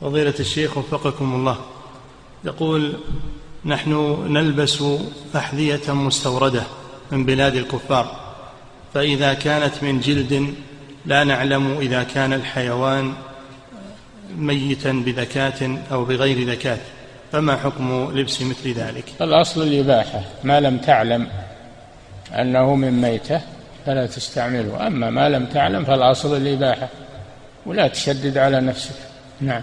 فضيلة الشيخ وفقكم الله. يقول نحن نلبس أحذية مستوردة من بلاد الكفار فإذا كانت من جلد لا نعلم إذا كان الحيوان ميتا بذكاة أو بغير ذكاة فما حكم لبس مثل ذلك؟ الأصل الإباحة ما لم تعلم أنه من ميتة فلا تستعمله أما ما لم تعلم فالأصل الإباحة ولا تشدد على نفسك. نعم.